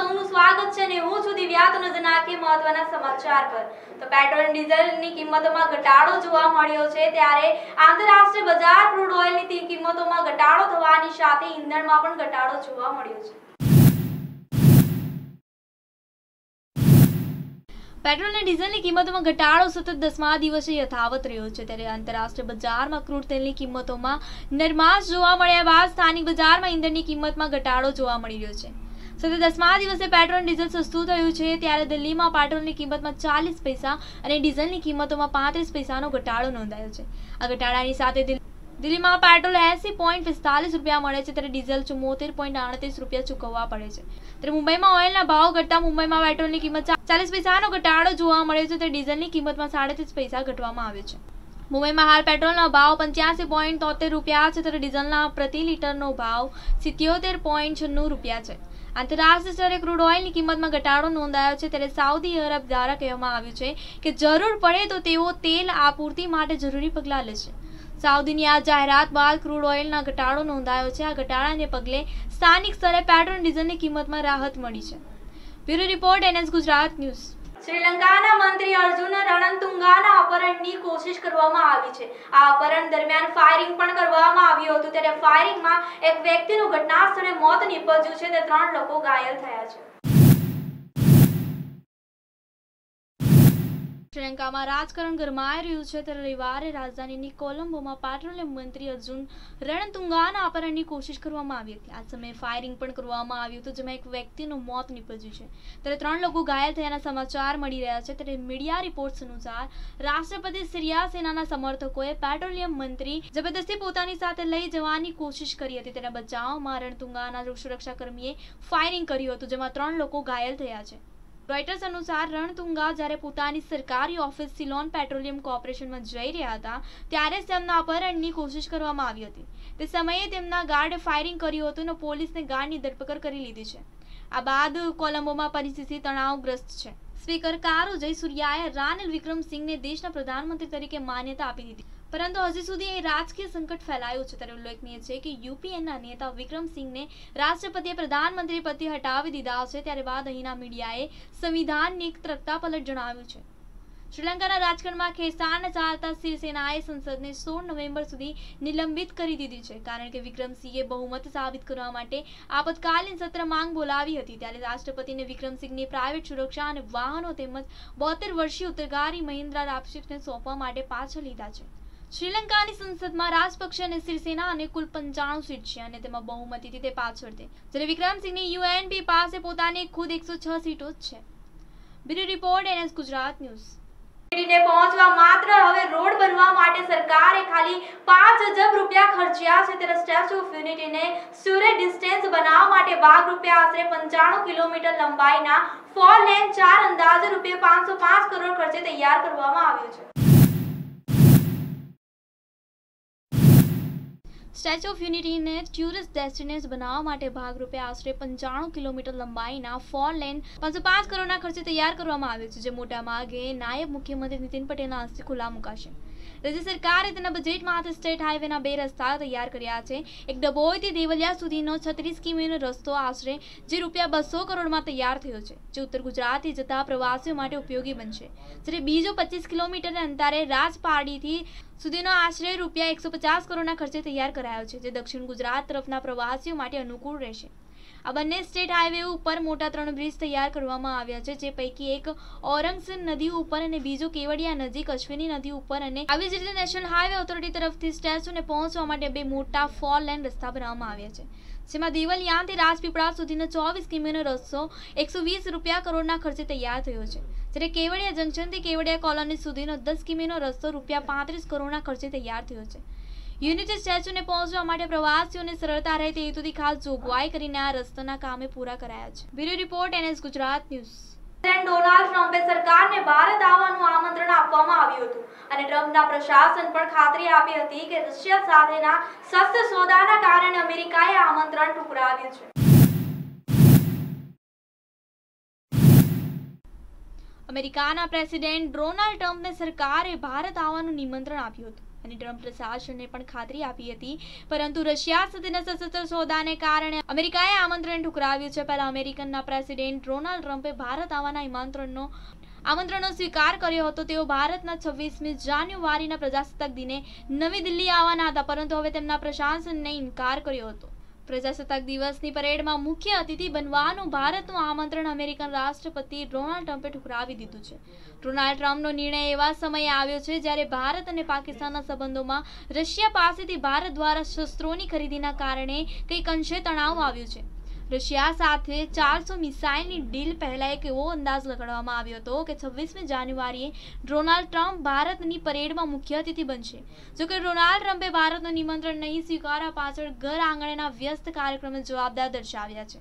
સૌનું સ્વાગત છે ને હું છું દિવ્યા. તો નજર મહત્વના સમાચાર પર. તો પેટ્રોલ ડીઝલની કિંમતોમાં ઘટાડો જોવા મળ્યો છે ત્યારે આંતરરાષ્ટ્રીય બજાર ક્રૂડ ઓઇલની કિંમતોમાં ઘટાડો થવાની સાથે ઈંધણમાં પણ ઘટાડો જોવા મળ્યો છે. પેટ્રોલ અને ડીઝલની કિંમતોમાં ઘટાડો સતત દસમા દિવસે યથાવત રહ્યો છે ત્યારે આંતરરાષ્ટ્રીય બજારમાં ક્રૂડ તેલની કિંમતોમાં નરમાશ જોવા મળ્યા બાદ સ્થાનિક બજારમાં ઈંધણની કિંમતમાં ઘટાડો જોવા મળી રહ્યો છે. સતત દસમા દિવસે પેટ્રોલ ડીઝલ સસ્તું થયું છે, ત્યારે દિલ્હીમાં પેટ્રોલની કિંમતમાં ચાલીસ પૈસા અને ડીઝલની કિંમતોમાં પાંત્રીસ પૈસાનો ઘટાડો નોંધાયો છે. આ ઘટાડાની સાથે દિલ્હી દિલ્હીમાં પેટ્રોલ એસી પોઈન્ટ પિસ્તાલીસ રૂપિયા મળે છે, ત્યારે ડીઝલ ચુમ્મોતેર પોઈન્ટ આડત્રીસ રૂપિયા ચૂકવવા પડે છે. ત્યારે મુંબઈમાં ઓઇલના ભાવ ઘટતા મુંબઈમાં પેટ્રોલની કિંમત ચાલીસ પૈસાનો ઘટાડો જોવા મળ્યો છે, ત્યારે ડીઝલની કિંમતમાં સાડત્રીસ પૈસા ઘટવામાં આવ્યો છે. મુંબઈમાં હાલ પેટ્રોલનો ભાવ પંચ્યાસી પોઈન્ટ તોતેર રૂપિયા છે, ત્યારે ડીઝલના પ્રતિ લીટરનો ભાવ સિત્યોતેર પોઈન્ટ છન્નું રૂપિયા છે. આંતરરાષ્ટ્રીય સ્તરે ક્રૂડ ઓઇલની કિંમતમાં ઘટાડો નોંધાયો છે ત્યારે સાઉદી અરબ દ્વારા કહેવામાં આવ્યું છે કે જરૂર પડે તો તેઓ તેલ આપૂર્તિ માટે જરૂરી પગલાં લેશે સાઉદીની આ જાહેરાત બાદ ક્રૂડ ઓઇલના ઘટાડો નોંધાયો છે. આ ઘટાડાને પગલે સ્થાનિક સ્તરે પેટ્રોલ ડીઝલની કિંમતમાં રાહત મળી છે. Bureau report NS Gujarat news. શ્રીલંકાના મંત્રી અર્જુન રણતુંગાના અપહરણની કોશિશ કરવામાં આવી છે. આ અપહરણ દરમિયાન ફાયરિંગ પણ કરવામાં આવ્યું હતું. ત્યારે ફાયરિંગમાં એક વ્યક્તિનું ઘટના સ્થળે મોત નીપજ્યું છે. તે ત્રણ લોકો ઘાયલ થયા છે. શ્રીલંકામાં રાજકારણ ગરમાઈ રહ્યું છે. ત્યારે રવિવારે રાજધાનીની કોલંબોમાં પેટ્રોલિયમ મંત્રી અર્જુન રણતુંગાના અપહરણની કોશિશ કરવામાં આવી હતી. આ સમયે ફાયરિંગ પણ કરવામાં આવ્યું હતું, જેમાં એક વ્યક્તિનું મોત નીપજ્યું છે. ત્યારે ત્રણ લોકો ઘાયલ થયાના સમાચાર મળી રહ્યા છે. ત્યારે મીડિયા રિપોર્ટ્સ અનુસાર રાષ્ટ્રપતિ સિરિયા સેનાના સમર્થકોએ પેટ્રોલિયમ મંત્રી જબરદસ્તી પોતાની સાથે લઈ જવાની કોશિશ કરી હતી. તેના બચાવમાં રણતુંગાના સુરક્ષાકર્મીએ ફાયરિંગ કર્યું હતું, જેમાં ત્રણ લોકો ઘાયલ થયા છે. રોયટર્સ અનુસાર, રણતુંગા જ્યારે પોતાની સરકારી ઓફિસ સિલોન પેટ્રોલિયમ કોર્પોરેશનમાં જઈ રહ્યા હતા, ત્યારે જ તેમના અપહરણની કોશિશ કરવામાં આવી હતી. તે સમયે તેમના ગાર્ડે ફાયરિંગ કર્યું હતું અને પોલીસને ગાર્ડની ધરપકડ કરી લીધી છે. આ બાદ કોલંબોમાં પરિસ્થિતિ તણાવગ્રસ્ત છે. સ્પીકર કારો જયસૂર્યાએ રાનિલ વિક્રમસિંહને દેશના પ્રધાનમંત્રી તરીકે માન્યતા આપી દીધી. પરંતુ હજી સુધી એ રાજકીય સંકટ ફેલાયું છે. ત્યારે ઉલ્લેખનીય છે કે યુપીએના નેતા વિક્રમસિંહને રાષ્ટ્રપતિએ પ્રધાનમંત્રી પદથી હટાવી દીધા છે. ત્યારે બાદ અહીંના મીડિયાએ સંવિધાનની એક પલટ જણાવ્યું છે. શ્રીલંકાના રાજકારણમાં ખેસાણ ચાલતા શિવસેનાએ સંસદને સોળ નવેમ્બર સુધી નિલંબિત કરી દીધી છે. કારણ કે વિક્રમસિંહે બહુમત સાબિત કરવા માટે આપતકાલીન સત્ર માંગ બોલાવી હતી. ત્યારે રાષ્ટ્રપતિને વિક્રમસિંહની પ્રાઇવેટ સુરક્ષા અને વાહનો તેમજ બોતેર વર્ષીય ઉત્તરગારી મહિન્દ્રા રાજપક્ષને સોંપવા માટે પાછળ લીધા છે. શ્રીલંકાની સંસદમાં રાજપક્ષ અને શિવસેના અને કુલ પંચાણું સીટ છે અને તેમાં બહુમતીથી તે પાછળ છે જ્યારે વિક્રમસિંહની યુએનપી પાસે પોતાની ખુદ એકસો છ સીટો જ છે. Bureau report, NS Gujarat news. પહોંચવા માત્ર હવે રોડ બનવા માટે સરકારે ખાલી પાંચ અજબ રૂપિયા ખર્ચ્યા છે. ત્યારે સ્ટેચ્યુ ઓફ યુનિટીને સ્યુરે ડિસ્ટન્સ બનાવવા માટે બાર રૂપિયા આશરે પંચાણું કિલોમીટર લંબાઈના ફોર લેન ચાર અંદાજે રૂપિયા પાંચસો પાંચ કરોડ ખર્ચે તૈયાર કરવામાં આવ્યું છે. સ્ટેચ્યુ ઓફ યુનિટીને ટુરિસ્ટ ડેસ્ટિનેશન બનાવવા માટે ભાગરૂપે આશરે પંચાણું કિલોમીટર લંબાઈના ફોર લેન પાંચસો પાંચ કરોડના ખર્ચે તૈયાર કરવામાં આવ્યો છે, જે મોટા માર્ગે નાયબ મુખ્યમંત્રી નીતિન પટેલના હસ્તે ખુલ્લા મુકાશે. રાજ્ય સરકારે તેના બજેટમાં બજેટમાંથી સ્ટેટ હાઈવેના બે રસ્તા તૈયાર કર્યા છે. એક ડબોઈથી દેવલિયા સુધીનો છત્રીસ કિમીનો રસ્તો આશરે જે રૂપિયા બસો કરોડમાં તૈયાર થયો છે, જે ઉત્તર ગુજરાતથી જતા પ્રવાસીઓ માટે ઉપયોગી બનશે. જ્યારે બીજો પચીસ કિલોમીટરના અંતરે રાજપારડીથી સુધીનો આશરે રૂપિયા એકસો પચાસ કરોડના ખર્ચે તૈયાર કરાયો છે, જે દક્ષિણ ગુજરાત તરફના પ્રવાસીઓ માટે અનુકૂળ રહેશે. આ બંને સ્ટેટ હાઈવે ઉપર મોટા ત્રણ બ્રિજ તૈયાર કરવામાં આવ્યા છે, જે પૈકી એક ઓરંગસન નદી ઉપર અને બીજો કેવડિયા નજીક અશ્વિની નદી ઉપર અને આવી જ રીતે નેશનલ હાઈવે ઓથોરિટી તરફથી સ્ટેચ્યુને પહોંચવા માટે બે મોટા ફોર લેન રસ્તા બનાવવામાં આવ્યા છે, જેમાં દેવલિયાનથી રાજપીપળા સુધીનો ચોવીસ કિમીનો રસ્તો એકસો વીસ રૂપિયા કરોડના ખર્ચે તૈયાર થયો છે, જ્યારે કેવડિયા જંકશનથી કેવડિયા કોલોની સુધીનો દસ કિમીનો રસ્તો રૂપિયા પાંત્રીસ કરોડના ખર્ચે તૈયાર થયો છે. યુનિટી સ્ટેચ્યુને પહોંચવા માટે પ્રવાસીઓને સરળતા રહે તે હેતુથી ખાસ જોગવાઈ કરીને આ રસ્તાના કામે પૂરા કરાયા છે. Bureau report NS Gujarat news. President Donald ટ્રમ્પે સરકારને ભારત આવવાનું આમંત્રણ આપવામાં આવ્યું હતું અને ટ્રમ્પના પ્રશાસન પણ ખાતરી આપી હતી કે રશિયા સાથેના શસ્ત્ર સોદાના કારણે અમેરિકાએ આમંત્રણ ઠુકરાવ્યું છે. અમેરિકાના પ્રેસિડેન્ટ ડોનાલ્ડ ટ્રમ્પને સરકારે ભારત આવવાનું નિમંત્રણ આપ્યું હતું. અને ટ્રમ્પ પ્રશાસને પણ ખાતરી આપી હતી. પરંતુ રશિયા સાથેના સશસ્ત્ર સોદાને કારણે અમેરિકાએ આમંત્રણ ઠુકરાવ્યું છે. પહેલા અમેરિકનના પ્રેસિડેન્ટ ડોનાલ્ડ ટ્રમ્પે ભારત આવવાના આમંત્રણનો આમંત્રણનો સ્વીકાર કર્યો હતો. તેઓ ભારતના છવ્વીસમી જાન્યુઆરીના પ્રજાસત્તાક દિને નવી દિલ્હી આવવાના હતા. પરંતુ હવે તેમના પ્રશાસનને ઇનકાર કર્યો હતો. પ્રજાસત્તાક દિવસની પરેડમાં મુખ્ય અતિથિ બનવાનું ભારતનું આમંત્રણ અમેરિકન રાષ્ટ્રપતિ ડોનાલ્ડ ટ્રમ્પે ઠુકરાવી દીધું છે. ડોનાલ્ડ ટ્રમ્પનો નિર્ણય એવા સમયે આવ્યો છે જ્યારે ભારત અને પાકિસ્તાનના સંબંધોમાં રશિયા પાસેથી ભારત દ્વારા શસ્ત્રોની ખરીદીના કારણે કંઈક અંશે તણાવ આવ્યું છે. રશિયા સાથે ચારસો મિસાઇલની ડીલ પહેલા એક એવો અંદાજ લગાડવામાં આવ્યો હતો કે છવ્વીસમી જાન્યુઆરીએ ડોનાલ્ડ ટ્રમ્પ ભારતની પરેડમાં મુખ્ય અતિથિ બનશે. જોકે ડોનાલ્ડ ટ્રમ્પે ભારતનું નિમંત્રણ નહીં સ્વીકારવા પાછળ ઘર આંગણેના વ્યસ્ત કાર્યક્રમે જવાબદાર દર્શાવ્યા છે.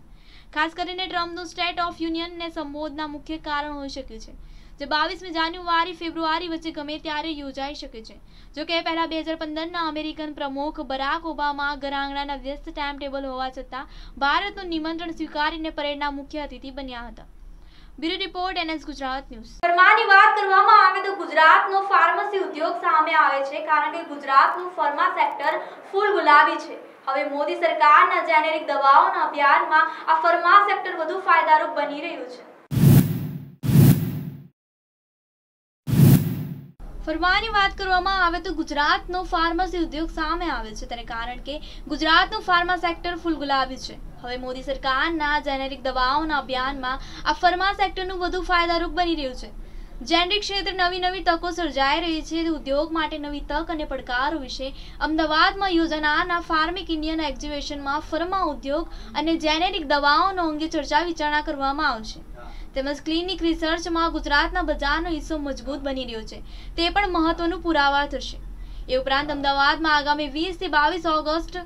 ખાસ કરીને ટ્રમ્પનું સ્ટેટ ઓફ યુનિયનને સંબોધના મુખ્ય કારણ હોઈ શક્યું છે. જે બાવીસમી જાન્યુઆરી ફેબ્રુઆરી વચ્ચે ગમે ત્યારે યોજાઈ શકે છે. જો કે પહેલા બે હજાર પંદરના અમેરિકન પ્રમુખ બરાક ઓબામા ઘરઆંગણાના વ્યસ્ત ટાઈમ ટેબલ હોવા છતાં ભારતનું નિમંત્રણ સ્વીકારીને પરેડના મુખ્ય અતિથિ બન્યા હતા. Bureau report NS Gujarat news. ફરમાની વાત કરવામાં આવે તો ગુજરાતનો ફાર્મસી ઉદ્યોગ સામે આવે છે કારણ કે ગુજરાતનું ફાર્મા સેક્ટર ફૂલ ગુલાબી છે. હવે મોદી સરકારના જેનેરિક દવાઓના અભિયાનમાં આ ફાર્મા સેક્ટર વધુ ફાયદારૂપ બની રહ્યું છે. ફરવાની વાત કરવામાં આવે તો ગુજરાતનો ફાર્મસી ઉદ્યોગ સામે આવે છે, તેને કારણ કે ગુજરાતનું ફાર્મા સેક્ટર ફૂલ ગુલાબી છે. હવે મોદી સરકારના જેનેરિક દવાઓના અભિયાનમાં આ ફાર્મા સેક્ટરનું વધુ ફાયદારૂપ બની રહ્યું છે. જેનેરિક ક્ષેત્રે નવી નવી તકો સર્જાઈ રહી છે. ઉદ્યોગ માટે નવી તક અને પડકારો વિશે અમદાવાદમાં યોજાનારના ફાર્મિક ઇન્ડિયન એક્ઝિબિશનમાં ફર્મા ઉદ્યોગ અને જેનેરિક દવાઓનો અંગે ચર્ચા વિચારણા કરવામાં આવશે. તેમજ ક્લિનિક રિસર્ચમાં ગુજરાતના બજારનો હિસ્સો મજબૂત બની રહ્યો છે. તે પણ મહત્વનું પુરાવા થશે. એ ઉપરાંત અમદાવાદમાં આગામી વીસથી બાવીસ ઓગસ્ટ,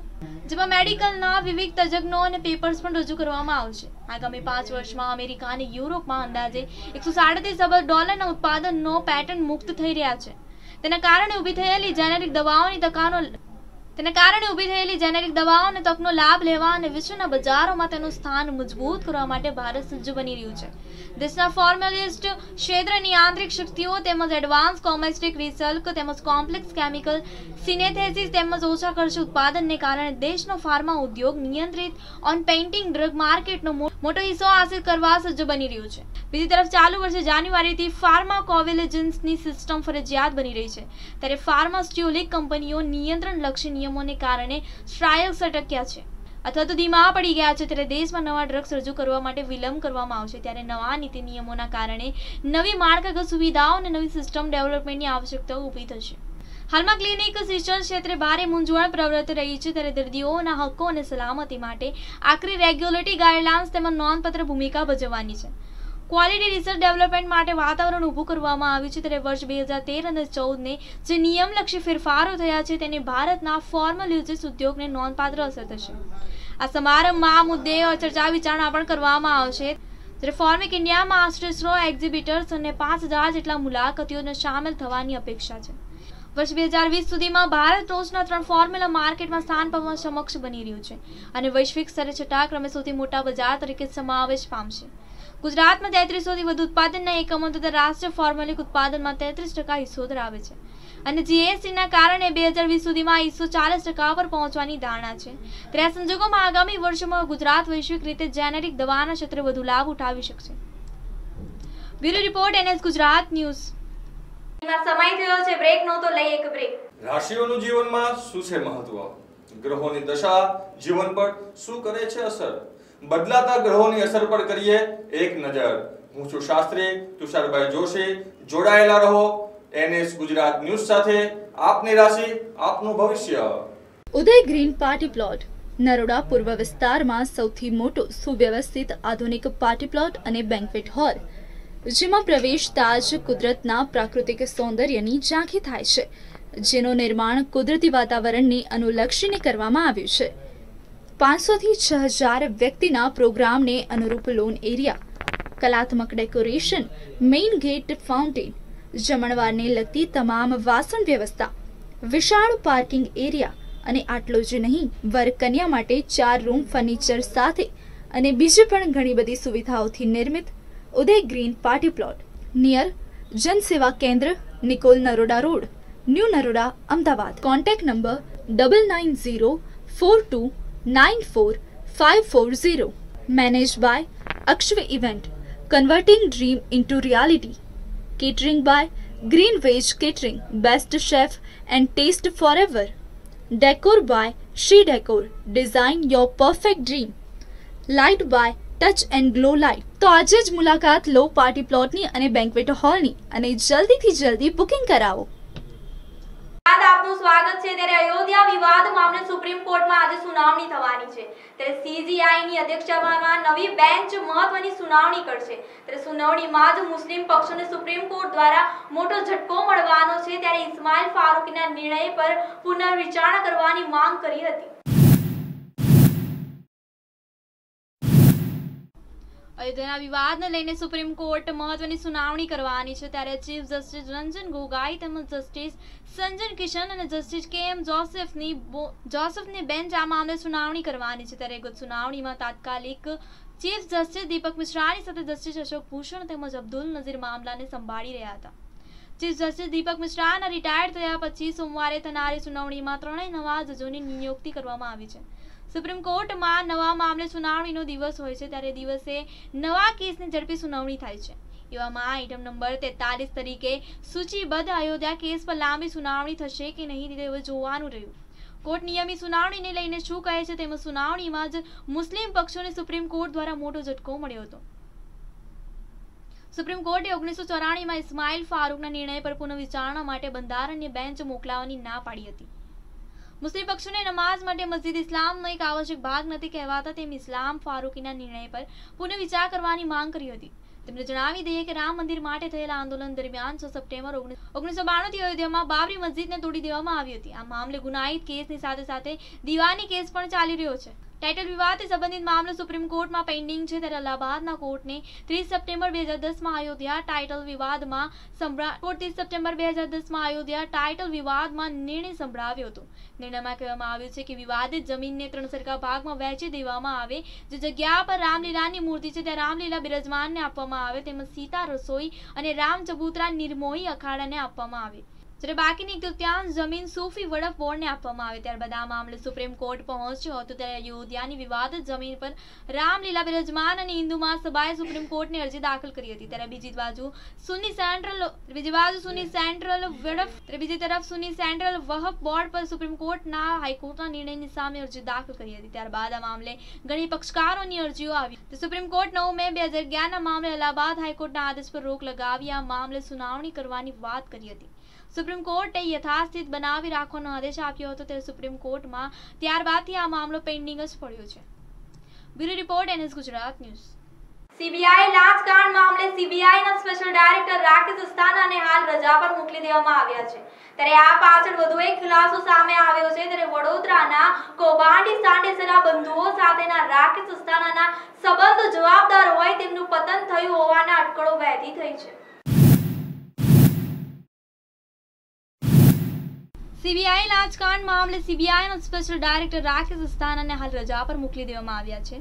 જેમાં મેડિકલના વિવિધ તજજ્ઞો અને પેપર્સ પણ રજૂ કરવામાં આવશે. આગામી પાંચ વર્ષમાં અમેરિકા અને યુરોપમાં અંદાજે એકસો સાડત્રીસ અબજ ડોલરના ઉત્પાદનનો પેટર્ન મુક્ત થઈ રહ્યા છે. તેના કારણે ઊભી થયેલી જેનેરિક દવાઓની તકાનો તેના કારણે ઊભી થયેલી જેનેરિક દવાઓ અને તકનો લાભ લેવા અને વિશ્વના બજારોમાં તેનું સ્થાન મજબૂત કરવા માટે ભારત સજ્જ બની રહ્યું છે. દેશના ફોર્મલિસ્ટ ક્ષેત્રની આંતરિક શક્તિઓ તેમજ એડવાન્સ કોમેસ્ટિક રિસર્ચ તેમજ કોમ્પ્લેક્સ કેમિકલ સિનેથેસિસ તેમજ ઓછા ખર્ચ ઉત્પાદનને કારણે દેશનો ફાર્મા ઉદ્યોગ નિયંત્રિત ઓન પેઇન્ટિંગ ડ્રગ માર્કેટનો મોટો હિસ્સો હાંસિલ કરવા સજ્જ બની રહ્યું છે. બીજી તરફ ચાલુ વર્ષે જાન્યુઆરીથી ફાર્મા કોવિલેજન્સની સિસ્ટમ ફરજિયાત બની રહી છે. ત્યારે ફાર્માસ્ટ્યુલિક કંપનીઓ નિયંત્રણ લક્ષી નિયમોને કારણે સ્ટ્રાયલ્સ અટક્યા છે. અથવા તો ધીમા પડી ગયા છે, ત્યારે દેશમાં નવા ડ્રગ્સ રજૂ કરવા માટે વિલંબ કરવામાં આવશે. ત્યારે નવા નીતિ નિયમોના કારણે નવી માળખાગત સુવિધાઓ અને નવી સિસ્ટમ ડેવલપમેન્ટની આવશ્યકતાઓ ઊભી થશે. હાલમાં ક્લિનિક શિક્ષણ ક્ષેત્રે ભારે મૂંઝવણ પ્રવૃત્તિ રહી છે, ત્યારે દર્દીઓના હક્કો અને સલામતી માટે આખરી રેગ્યુલેટરી ગાઈડલાઇન્સ તેમજ નોંધપાત્ર ભૂમિકા ભજવવાની છે. ક્વોલિટી રિસર્ચ ડેવલપમેન્ટ માટે વાતાવરણ ઊભું કરવામાં આવ્યું છે. ત્યારે વર્ષ બે હજાર તેર અને ચૌદને જે નિયમલક્ષી ફેરફારો થયા છે, તેની ભારતના ફોર્મલ યુઝિસ ઉદ્યોગને નોંધપાત્ર અસર થશે. આ સમારંભમાં આ મુદ્દે ચર્ચા વિચારણા પણ કરવામાં આવશે. જ્યારે ફોર્મિક ઇન્ડિયામાં આશરે સો એક્ઝિબિટર્સ અને પાંચ હજાર જેટલા મુલાકાતીઓને સામેલ થવાની અપેક્ષા છે. વર્ષ બે હજાર વીસ સુધીમાં ભારત ટોચના ત્રણ ફોર્મ્યુલા માર્કેટમાં સ્થાન પામવા સમક્ષ બની રહ્યું છે. અને વૈશ્વિક સ્તરે છઠ્ઠા ક્રમે સૌથી મોટા બજાર તરીકે સમાવેશ પામશે. ગુજરાતમાં તેત્રીસોથી વધુ ઉત્પાદનના એકમો તથા રાષ્ટ્રીય ફોર્મેલિક ઉત્પાદનમાં તેત્રીસ ટકા હિસ્સો ધરાવે છે. અને જીએસટીના કારણે બે હજાર વીસ સુધીમાં હિસ્સો ચાલીસ ટકા પર પહોંચવાની ધારણા છે. ત્યારે સંજોગોમાં આગામી વર્ષોમાં ગુજરાત વૈશ્વિક રીતે જેનેરિક દવાના ક્ષેત્રે વધુ લાભ ઉઠાવી શકશે. Bureau report NS Gujarat news. સમય થયો છે બ્રેક નો તો લઈ એક બ્રેક. રાશિઓનું જીવનમાં શું છે મહત્વ? ગ્રહોની દશા જીવન પર શું કરે છે અસર? બદલાતા ગ્રહોની અસર પર કરીએ એક નજર. હું છું શાસ્ત્રી તુષારભાઈ જોશી. જોડાયેલા રહો. એનએસ ગુજરાત ન્યૂઝ સાથે આપની રાશિ, આપનું ભવિષ્ય. Uday green party plot. Naroda પૂર્વ વિસ્તારમાં સૌથી મોટો સુવ્યવસ્થિત આધુનિક પાર્ટી પ્લોટ અને બેન્ક્વેટ હોલ. જેમાં પ્રવેશતા જ કુદરતના પ્રાકૃતિક સૌંદર્યની ઝાંખી થાય છે, જેનું નિર્માણ કુદરતી વાતાવરણને અનુલક્ષીને કરવામાં આવ્યું છે. પાંચસોથી છ હજાર વ્યક્તિના પ્રોગ્રામને અનુરૂપ લોન એરિયા કલાત્મક ડેકોરેશન મેઇન ગેટ ફાઉન્ટેન જમણવારને લગતી તમામ વાસણ વ્યવસ્થા, વિશાળ પાર્કિંગ એરિયા અને આટલો જ નહીં વર કન્યા માટે ચાર રૂમ ફર્નિચર સાથે અને બીજી પણ ઘણી બધી સુવિધાઓથી નિર્મિત Uday green party plot near Jansewa Kendra, Nikol Naroda road, new Naroda, Ahmedabad. Contact number double nine zero four two nine four five four zero manage by Akshav event converting dream into reality catering by Green Veg Catering, Best Chef and Taste Forever. Decor by She Decor, Design Your Perfect Dream. Light by touch and glow light તો આજે જ મુલાકાત લો party પ્લોટની અને banquet હોલની અને જલ્દીથી જલ્દી booking કરાવો બાદ આપનું સ્વાગત છે. ત્યારે અયોધ્યા વિવાદ મામલે સુપ્રીમ કોર્ટમાં આજે સુનાવણી થવાની છે. ત્યારે સીજીઆઈ ની અધ્યક્ષતામાં નવી બેન્ચ મહત્વની સુનાવણી કરશે. ત્યારે સુનાવણીમાં જ મુસ્લિમ પક્ષોને સુપ્રીમ કોર્ટ દ્વારા મોટો ઝટકો મળવાનો છે. ત્યારે ઇસ્માઇલ ફારૂકીના નિર્ણય પર પુનર્વિચારણા કરવાની માંગ કરી હતી. અયોધ્યાના વિવાદને લઈને સુપ્રીમ કોર્ટ મહત્વની સુનાવણી કરવાની છે. ત્યારે ચીફ જસ્ટિસ રંજન ગોગાઈ તેમજ જસ્ટિસ સંજન કિશન અને જસ્ટિસ કે એમ જોસેફની જોસેફની બેન્ચ આ મામલે સુનાવણી કરવાની છે. ત્યારે ગત સુનાવણીમાં તાત્કાલિક ચીફ જસ્ટિસ દીપક મિશ્રાની સાથે જસ્ટિસ અશોક ભૂષણ તેમજ અબ્દુલ નઝીર મામલાને સંભાળી રહ્યા હતા. ચીફ જસ્ટિસ દીપક મિશ્રાના રિટાયર્ડ થયા પછી સોમવારે થનારી સુનાવણીમાં ત્રણેય નવા જજોની નિયુક્તિ કરવામાં આવી છે. સુપ્રીમ કોર્ટમાં નવા મામલે સુનાવણીનો દિવસ હોય છે, ત્યારે દિવસે નવા કેસની ઝડપી સુનાવણી થાય છે. એવામાં આઇટમ નંબર તેતાલીસ તરીકે સૂચિબદ્ધ અયોધ્યા કેસ પર લાંબી સુનાવણી થશે કે નહીં તે જોવાનું રહ્યું. કોર્ટ નિયમિત સુનાવણીને લઈને શું કહે છે, તેમાં સુનાવણીમાં જ મુસ્લિમ પક્ષોને સુપ્રીમ કોર્ટ દ્વારા મોટો ઝટકો મળ્યો હતો. સુપ્રીમ કોર્ટે ઓગણીસો ચોરાણીમાં ઇસ્માઇલ ફારૂકના નિર્ણય પર પુનઃવિચારણા માટે બંધારણીય બેન્ચ મોકલાવવાની ના પાડી હતી. મુસ્લિમ પક્ષોને નમાઝ માટે મસ્જિદ ઇસ્લામનો એક આવશ્યક ભાગ નથી કહેવાતા તેમ ઇસ્લામ ફારૂકીના નિર્ણય પર પુનઃવિચાર કરવાની માંગ કરી હતી. તેમણે જણાવી દઈએ કે રામ મંદિર માટે થયેલા આંદોલન દરમિયાન છ સપ્ટેમ્બર ઓગણીસો બાણુંથી અયોધ્યામાં બાબરી મસ્જિદને તોડી દેવામાં આવી હતી. આ મામલે ગુનાહિત કેસની સાથે સાથે દીવાની કેસ પણ ચાલી રહ્યો છે. ટાઇટલ વિવાદથી સંબંધિત મામલો સુપ્રીમ કોર્ટમાં પેન્ડિંગ છે. ત્યારે અલ્હાબાદના કોર્ટને ત્રીસ સપ્ટેમ્બર બે હજાર દસમાં અયોધ્યા ટાઇટલ વિવાદમાં સંભળા ત્રીસ સપ્ટેમ્બર બે હજાર દસમાં અયોધ્યા ટાઇટલ વિવાદમાં નિર્ણય સંભળાવ્યો હતો. નિર્ણયમાં કહેવામાં આવ્યું છે કે વિવાદિત જમીનને ત્રણ સરખા ભાગમાં વહેંચી દેવામાં આવે. જે જગ્યા પર રામલીલાની મૂર્તિ છે, ત્યાં રામલીલા બિરાજમાનને આપવામાં આવે. તેમજ સીતા રસોઈ અને રામ ચબૂતરા નિર્મોહી અખાડાને આપવામાં આવે. જ્યારે બાકીની એક તૃતીયાંશ જમીન સૂફી વડફ બોર્ડને આપવામાં આવે. ત્યારબાદ આ મામલે સુપ્રીમ કોર્ટ પહોંચ્યો હતો. ત્યારે અયોધ્યાની વિવાદિત જમીન પર રામલીલા બિરાજમાન અને હિન્દુ મહાસભાએ સુપ્રીમ કોર્ટની અરજી દાખલ કરી હતી. ત્યારે બીજી બાજુ સુની સેન્ટ્રલ, બીજી બાજુ સુની સેન્ટ્રલ વડફ બીજી તરફ સુની સેન્ટ્રલ વહફ બોર્ડ પર સુપ્રીમ કોર્ટના હાઈકોર્ટના નિર્ણયની સામે અરજી દાખલ કરી હતી. ત્યારબાદ આ મામલે ઘણી પક્ષકારોની અરજીઓ આવી. સુપ્રીમ કોર્ટ નવ મે બે હજાર અગિયારના મામલે અલ્હાબાદ હાઈકોર્ટના આદેશ પર રોક લગાવી. આ મામલે સુનાવણી કરવાની વાત કરી હતી. સુપ્રીમ કોર્ટે યથાસ્થિત બનાવી રાખવાનો આદેશ આપ્યો હતો. ત્યારે સુપ્રીમ કોર્ટમાં ત્યારબાદથી આ મામલો પેન્ડિંગ જ પડ્યો છે. Bureau report, NS Gujarat news. CBI લાંચકાંડ મામલે સીબીઆઈના સ્પેશિયલ ડાયરેક્ટર રાકેશ અસ્થાનાને હાલ રજા પર મોકલી દેવામાં આવ્યા છે. ત્યારે આ પાછળ વધુ એક ખુલાસો સામે આવ્યો છે. ત્યારે વડોદરાના કૌભાંડી સાંડેસરા બંધુઓ સાથેના રાકેશ અસ્થાનાના સંબંધ જવાબદાર હોય તેમનું પતન થયું હોવાના અટકળો વહેતી થઈ છે. સીબીઆઈ લાંચકાંડ મામલે સીબીઆઈના સ્પેશિયલ ડાયરેક્ટર રાકેશ અસ્થાનાને હાલ રજા પર મોકલી દેવામાં આવ્યા છે.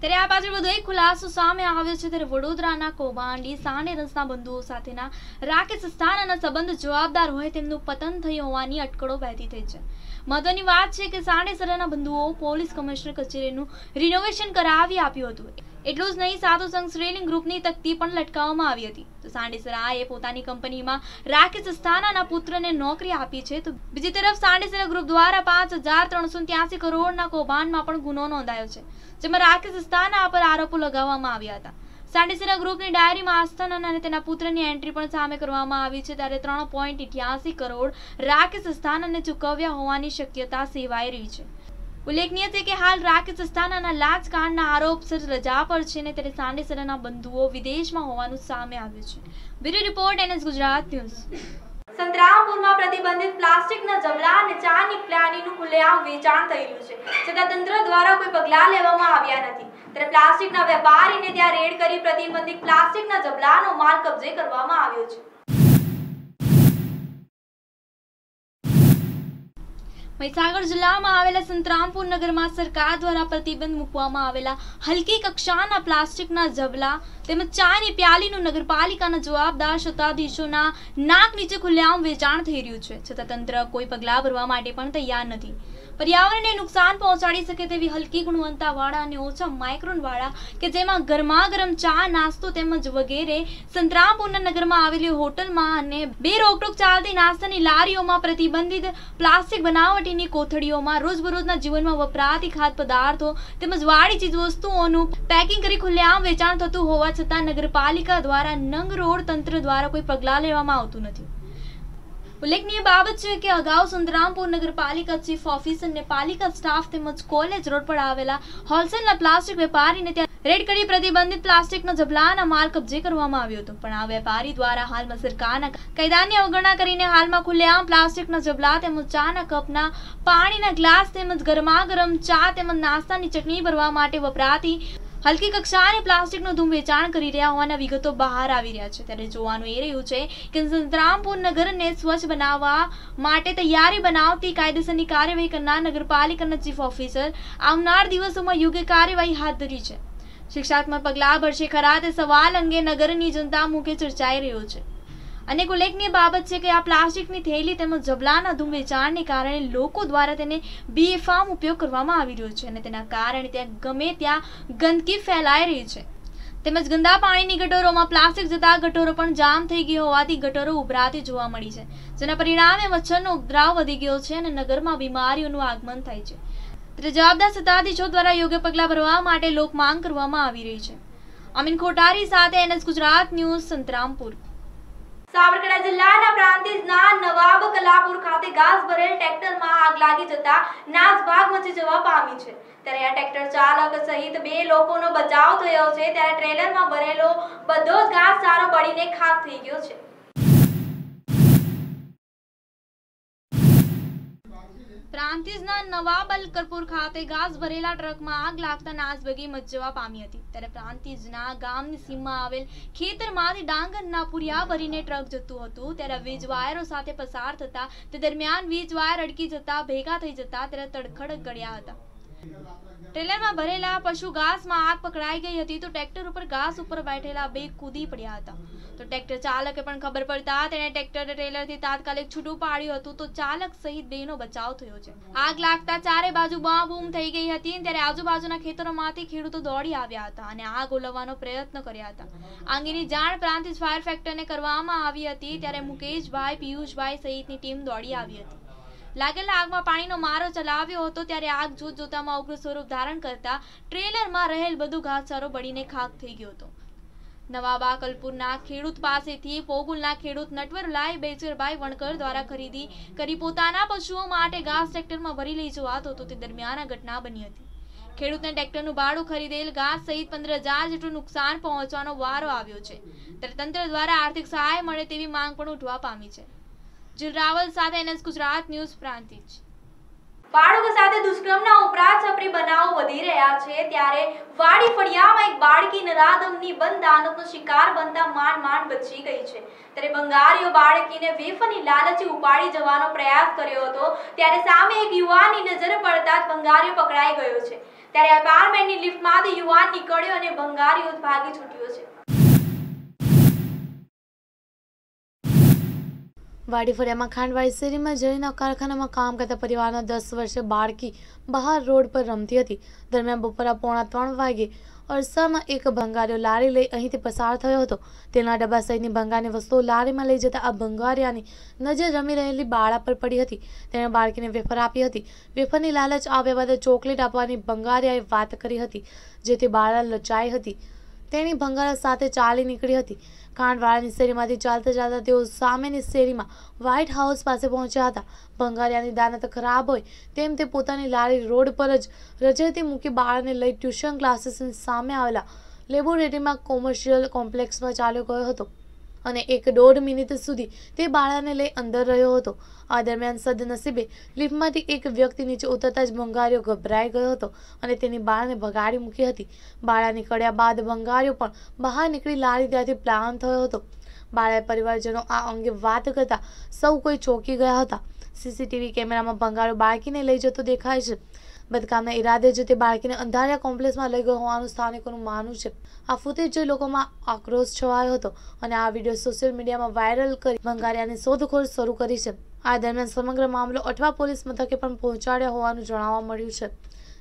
ત્યારે આ પાછળ વધુ એક ખુલાસો સામે આવ્યો છે. ત્યારે વડોદરાના કૌભાંડી, સાંડે રસના બંધુઓ સાથેના રાકેશ અસ્થાનાના સંબંધ જવાબદાર હોય તેમનું પતન થયું હોવાની અટકળો વહેતી થઈ છે. મહત્વની વાત છે કે સાંડેસરાના બંધુઓ પોલીસ કમિશનર કચેરીનું રિનોવેશન કરાવી આપ્યું હતું. એટલું જ નહીં, સાધુ સંઘ શ્રેલિંગ ગ્રુપની તકતી પણ લટકાવવામાં આવી હતી. તો સાંડેસરાએ પોતાની કંપનીમાં રાકેશ અસ્થાનાના પુત્રને નોકરી આપી છે. તો બીજી તરફ સાંડેસરા ગ્રુપ દ્વારા પાંચ હજાર ત્રણસો ત્યાસી કરોડના કૌભાંડમાં પણ ગુનો નોંધાયો છે. જેમાં રાકેશ અસ્થાના પર આરોપો લગાવવામાં આવ્યા હતા. સાંડેસરા ગ્રુપની ડાયરીમાં આસ્થાના અને તેના પુત્રની એન્ટ્રી પણ સામે કરવામાં આવી છે. ત્યારે ત્રણ પોઈન્ટ કરોડ રાકેશ અસ્થાનાને ચૂકવ્યા હોવાની શક્યતા સેવાઈ રહી છે. ઉલ્લેખનીય છે કે હાલ રાકેશ અસ્થાનાના લાંચકાંડના આરોપસર રજા પર છે ને ત્યારે સાંડેસરાના બંધુઓ વિદેશમાં હોવાનું સામે આવ્યું છે. Bureau report, NS Gujarat news. સંતરામપુરમાં પ્રતિબંધિત પ્લાસ્ટિકના જમલા અને ચાની પ્લાનીનું ખુલ્લેઆમ વેચાણ રહ્યું છે. છતાં તંત્ર દ્વારા કોઈ પગલાં લેવામાં આવ્યા નથી. ત્યારે પ્લાસ્ટિકના વેપારીને ત્યાં રેડ કરી પ્રતિબંધિત પ્લાસ્ટિકના જબલાનો માલ કબજે કરવામાં આવ્યો છે. મહીસાગર જિલ્લામાં આવેલા સંતરામપુર નગરમાં સરકાર દ્વારા પ્રતિબંધ મૂકવામાં આવેલા હલકી કક્ષાના પ્લાસ્ટિકના ઝબલા તેમજ ચાની પ્યાલીનું નગરપાલિકાના જવાબદાર સત્તાધીશોના નાક નીચે ખુલ્લેઆમ વેચાણ થઈ રહ્યું છે. છતાં તંત્ર કોઈ પગલાં ભરવા માટે પણ તૈયાર નથી. પર્યાવરણને નુકસાન પહોંચાડી શકે તેવી હલકી ગુણવત્તાવાળા અને ઓછા માઇક્રોનવાળા કે જેમાં ગરમા ગરમ ચા, નાસ્તો તેમજ વગેરે સંતરામપુરના નગરમાં આવેલી હોટલમાં અને બે રોકટોક ચાલતી નાસ્તાની લારીઓમાં પ્રતિબંધિત પ્લાસ્ટિક બનાવટીની કોથળીઓમાં રોજબરોજના જીવનમાં વપરાતી ખાદ્ય પદાર્થો તેમજ વાડી ચીજવસ્તુઓનું પેકિંગ કરી ખુલ્લેઆમ વેચાણ થતું હોવા છતાં નગરપાલિકા દ્વારા નંગ રોડ તંત્ર દ્વારા કોઈ પગલાં લેવામાં આવતું નથી. ઉલ્લેખનીય બાબત છે કે અગાઉ સુંદરામપુર નગરપાલિકા ચીફ ઓફિસ અને પાલિકા સ્ટાફ તેમજ કોલેજ રોડ પર આવેલા હોલસેલના પ્લાસ્ટિક વેપારીને ત્યાં રેડ કરી પ્રતિબંધિત પ્લાસ્ટિકનો જબલાના માલ કબજે કરવામાં આવ્યો હતો. પણ આ વેપારી દ્વારા હાલમાં સરકારના કાયદાની અવગણના કરીને હાલમાં ખુલ્લેઆમ પ્લાસ્ટિકના જબલા તેમજ ચાના કપના, પાણીના ગ્લાસ તેમજ ગરમા ગરમ ચા તેમજ નાસ્તાની ચટણી ભરવા માટે વપરાતી હલકી કક્ષાએ પ્લાસ્ટિકનું ધૂમ વેચાણ કરી રહ્યા હોવાના વિગતો બહાર આવી રહ્યા છે. ત્યારે જોવાનું એ રહ્યું છે કે સંતરામપુર નગરને સ્વચ્છ બનાવવા માટે તૈયારી બનાવતી કાયદેસરની કાર્યવાહી કરનાર નગરપાલિકાના ચીફ ઓફિસર આવનાર દિવસોમાં યોગ્ય કાર્યવાહી હાથ ધરી છે. શિક્ષાત્મક પગલાં ભરશે ખરા તે સવાલ અંગે નગરની જનતા મુખે ચર્ચાઈ રહ્યો છે. અનેક ઉલ્લેખનીય બાબત છે કે આ પ્લાસ્ટિકની થેલી તેમજ જબલાના ધૂમ વેચાણને કારણે લોકો દ્વારા તેને બેફામ ઉપયોગ કરવામાં આવી રહ્યો છે અને તેના કારણે ત્યાં ગમે ત્યાં ગંદકી ફેલાઈ રહી છે. તેમજ ગંદા પાણીની ગટોરોમાં પ્લાસ્ટિક જતા ગટોરો પણ જામ થઈ ગયો હોવાથી ગટોરો ઉભરાતી જોવા મળી છે. જેના પરિણામે મચ્છરનો ઉપદ્રાવ વધી ગયો છે અને નગરમાં બીમારીઓનું આગમન થાય છે. ત્યારે જવાબદાર સત્તાધીશો દ્વારા યોગ્ય પગલાં ભરવા માટે લોક માંગ કરવામાં આવી રહી છે. અમીન ખોટારી સાથે એનએસ ગુજરાત ન્યૂઝ સંતરામપુર. સાબરકાંઠા જિલ્લાના પ્રાંતિજના નવાબ કલાપુર ખાતે ઘાસ ભરેલ ટ્રેક્ટરમાં આગ લાગી જતા નાસભાગ મચી જવા પામી છે. ત્યારે આ ટ્રેક્ટર ચાલક સહિત બે લોકોનો બચાવ થયો છે. ત્યારે ટ્રેલરમાં ભરેલો બધો જ ઘાસ સારો બળીને ખાક થઈ ગયો છે. પ્રાંતિજના નવા બલકરપુર ખાતે ઘાસ ભરેલા ટ્રકમાં આગ લાગતા નાસભગી મચવા પામી હતી. ત્યારે પ્રાંતિજના ગામની સીમમાં આવેલ ખેતરમાંથી ડાંગરના પુરિયા ભરીને ટ્રક જતું હતું. ત્યારે વીજ વાયરો સાથે પસાર થતા તે દરમિયાન વીજ વાયર અડકી જતા, ભેગા થઈ જતા, ત્યારે તડખડ ગળ્યા હતા. ટ્રેલરમાં ભરેલા પશુ ઘાસમાં આગ પકડાઈ ગઈ હતી તો ટ્રેક્ટર ઉપર ઘાસ ઉપર બેઠેલા બે કૂદી પડ્યા હતા. તો ટ્રેક્ટર ચાલકે પણ ખબર પડતા તેણે ટ્રેક્ટર ટ્રેલરથી તાત્કાલિક છૂટું પાડ્યું હતું તો ચાલક સહિત બેનો બચાવ થયો છે. આગ લાગતા ચારે બાજુ બૂમ થઈ ગઈ હતી ત્યારે આજુબાજુના ખેતરોમાંથી ખેડૂતો દોડી આવ્યા હતા અને આગ ઓલવવાનો પ્રયત્ન કર્યા હતા. આ અંગેની જાણ પ્રાંતિજ ફાયર ફેક્ટરને કરવામાં આવી હતી ત્યારે મુકેશભાઈ, પિયુષભાઈ સહિતની ટીમ દોડી આવી હતી. લાગેલા આગમાં પાણીનો મારો ચલાવ્યો હતો ત્યારે આગ જોત જોતામાં ઉગ્ર સ્વરૂપ ધારણ કરતા ટ્રેલરમાં રહેલ બધું ઘાસચારો બળીને ખાક થઈ ગયો હતો. નવાબા કલપુરના ખેડૂત પાસેથી પોગુલના ખેડૂત નટવરલાલ બેચરભાઈ વણકર દ્વારા ખરીદી કરી પોતાના પશુઓ માટે ઘાસ ટ્રેક્ટરમાં ભરી લઈ જવાતો હતો. તે દરમિયાન આ ઘટના બની હતી. ખેડૂતને ટ્રેક્ટરનું ભાડું ખરીદેલ ઘાસ સહિત પંદર હજાર જેટલું નુકસાન પહોંચવાનો વારો આવ્યો છે. ત્યારે તંત્ર દ્વારા આર્થિક સહાય મળે તેવી માંગ પણ ઉઠવા પામી છે. જીલ રાવલ સાથે એનએસ ગુજરાત ન્યૂઝ પ્રાંતિજ. બાળકો સાથે દુષ્કર્મના ઉપરાંત છપરી બનાવો વધી રહ્યા છે ત્યારે વાડી ફળિયામાં એક બાળકી નરાધમની બંધ દાનવનો શિકાર બનતા માંડ માંડ બચી ગઈ છે. ત્યારે બંગાળીઓ બાળકીને વેફની લાલચી ઉપાડી જવાનો પ્રયાસ કર્યો હતો, ત્યારે સામે એક યુવાનની નજર પડતા જ બંગાળીઓ પકડાઈ ગયો છે. ત્યારે અપાર્ટમેન્ટની લિફ્ટમાંથી યુવાન નીકળ્યો અને બંગાળીઓ ભાગી છૂટ્યો છે. વાડીફળિયામાં ખાંડવાડી શેરીમાં જળીના કારખાનામાં કામ કરતા પરિવારના દસ વર્ષે બાળકી બહાર રોડ પર રમતી હતી. દરમિયાન બપોરા પોણા ત્રણ વાગે અરસામાં એક ભંગારીઓ લારી લઈ અહીંથી પસાર થયો હતો. તેના ડબ્બા સહિતની ભંગારની વસ્તુઓ લારીમાં લઈ જતા આ ભંગારિયાની નજર રમી રહેલી બાળા પર પડી હતી. તેણે બાળકીને વેફર આપી હતી. વેફરની લાલચ આવ્યા બાદ ચોકલેટ આપવાની ભંગારિયાએ વાત કરી હતી, જેથી બાળા લચાઈ હતી. તેણી ભંગારા સાથે ચાલી નીકળી હતી. ખાંડવાળાની શેરીમાંથી ચાલતા ચાલતા તેઓ સામેની શેરીમાં વ્હાઇટ હાઉસ પાસે પહોંચ્યા હતા. ભંગારિયાની દાનત ખરાબ હોય તેમ તે પોતાની લારી રોડ પર જ રજેતી મૂકી બાળાને લઈ ટ્યુશન ક્લાસીસની સામે આવેલા લેબોરેટરીમાં કોમર્શિયલ કોમ્પ્લેક્સમાં ચાલ્યો ગયો હતો. અને એક દોઢ મિનિટ સુધી તે બાળાને લઈ અંદર રહ્યો હતો. આ દરમિયાન સદનસીબે લિફ્ટમાંથી એક વ્યક્તિ નીચે ઉતરતા જ ભંગારીઓ ગભરાઈ ગયો હતો અને તેની બાળાને ભગાડી મૂકી હતી. બાળા નીકળ્યા બાદ ભંગારીઓ પણ બહાર નીકળી લારી ત્યાંથી પ્લાન થયો હતો. બાળા પરિવારજનો આ અંગે વાત કરતા સૌ કોઈ ચોંકી ગયા હતા. સીસીટીવી કેમેરામાં ભંગારો બાળકીને લઈ જતો દેખાય છે. બદકામના ઈરાદે જ તે બાળકીને અંધારિયા કોમ્પ્લેક્સમાં લઈ ગયો હોવાનું સ્થાનિકોનું માનવું છે. આ ફૂટેજ જોઈ લોકોમાં આક્રોશ છવાયો હતો અને આ વીડિયો સોશિયલ મીડિયામાં વાયરલ કરી ભંગારિયાની શોધખોળ શરૂ કરી છે. આ દરમિયાન સમગ્ર મામલો અઠવા પોલીસ મથકે પણ પહોંચાડ્યો હોવાનું જણાવવા મળ્યું છે.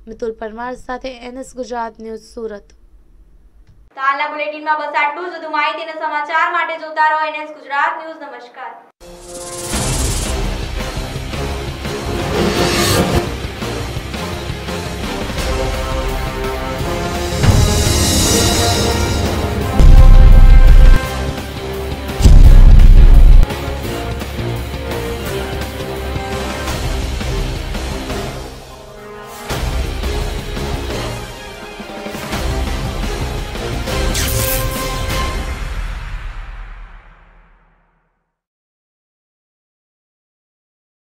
મિતુલ પરમાર સાથે એનએસ ગુજરાત ન્યૂઝ સુરત. તો બુલેટિનમાં બસ આટલું જ. વધુ માહિતી અને સમાચાર માટે જોતા રહો એનએસ ગુજરાત ન્યૂઝ. નમસ્કાર.